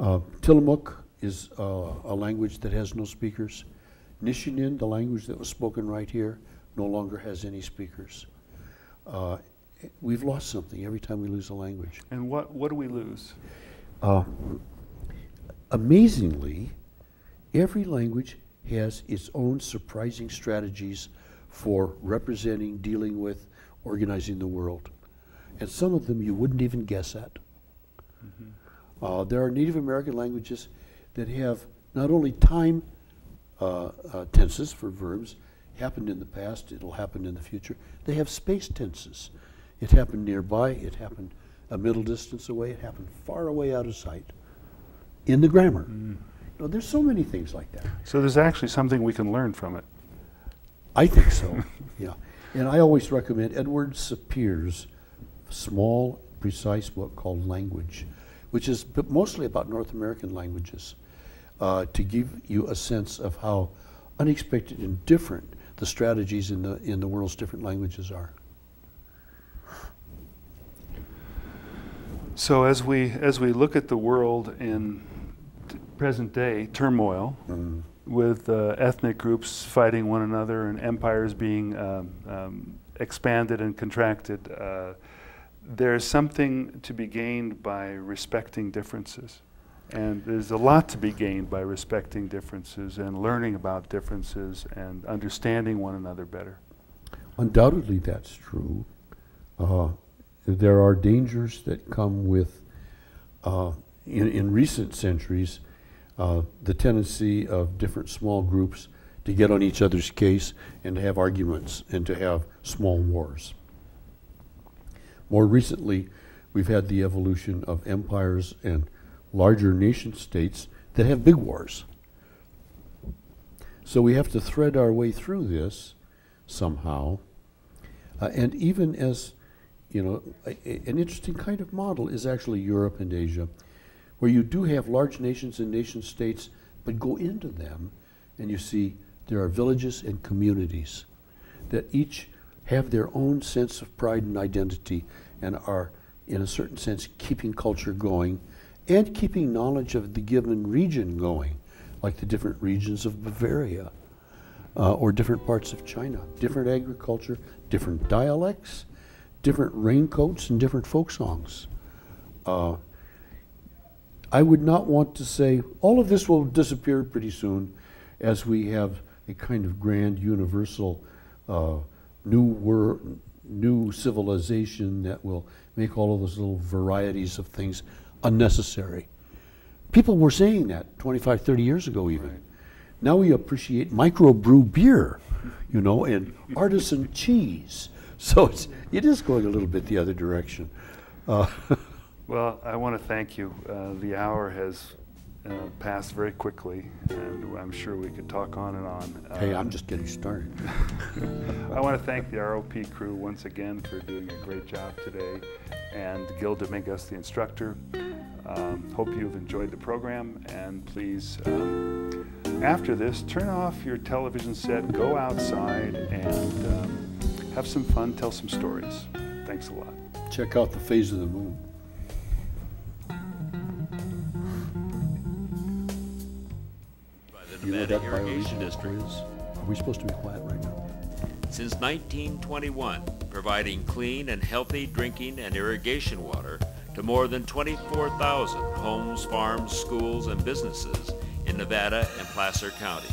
Uh, Tillamook is uh, a language that has no speakers. Nisenan, the language that was spoken right here, no longer has any speakers. Uh, we've lost something every time we lose a language. And what, what do we lose? Uh, amazingly, every language has its own surprising strategies for representing, dealing with, organizing the world. And some of them you wouldn't even guess at. Uh, there are Native American languages that have not only time uh, uh, tenses for verbs, happened in the past, it'll happen in the future. They have space tenses. It happened nearby, it happened a middle distance away, it happened far away out of sight in the grammar. You know, there's so many things like that. So there's actually something we can learn from it. I think so, yeah. And I always recommend Edward Sapir's small, precise book called Language, which is mostly about North American languages, uh, to give you a sense of how unexpected and different the strategies in the, in the world's different languages are. So as we as we look at the world in present day turmoil, with uh, ethnic groups fighting one another and empires being um, um, expanded and contracted, uh, there's something to be gained by respecting differences. And there's a lot to be gained by respecting differences and learning about differences and understanding one another better. Undoubtedly, that's true. Uh, there are dangers that come with, uh, in, in recent centuries, uh, the tendency of different small groups to get on each other's case and to have arguments and to have small wars. More recently, we've had the evolution of empires and larger nation states that have big wars. So we have to thread our way through this somehow. Uh, and even as, you know, a, a- an interesting kind of model is actually Europe and Asia, where you do have large nations and nation states, but go into them and you see there are villages and communities that each have their own sense of pride and identity and are, in a certain sense, keeping culture going and keeping knowledge of the given region going, like the different regions of Bavaria uh, or different parts of China, different agriculture, different dialects, different raincoats, and different folk songs. Uh, I would not want to say all of this will disappear pretty soon as we have a kind of grand universal uh, new world, new civilization that will make all of those little varieties of things unnecessary. People were saying that 25, 30 years ago even. Right. Now we appreciate microbrew beer, you know, and artisan cheese. So it's, it is going a little bit the other direction. Uh, well, I want to thank you. Uh, the hour has uh, passed very quickly, and I'm sure we could talk on and on. Hey, I'm um, just getting started. I want to thank the ROP crew once again for doing a great job today, and Gil Dominguez, the instructor. Um, hope you've enjoyed the program, and please, um, after this, turn off your television set, go outside, and um, have some fun, tell some stories. Thanks a lot. Check out the phase of the moon. You that Irrigation District. Are we supposed to be quiet right now? Since 1921, providing clean and healthy drinking and irrigation water to more than 24,000 homes, farms, schools, and businesses in Nevada and Placer County.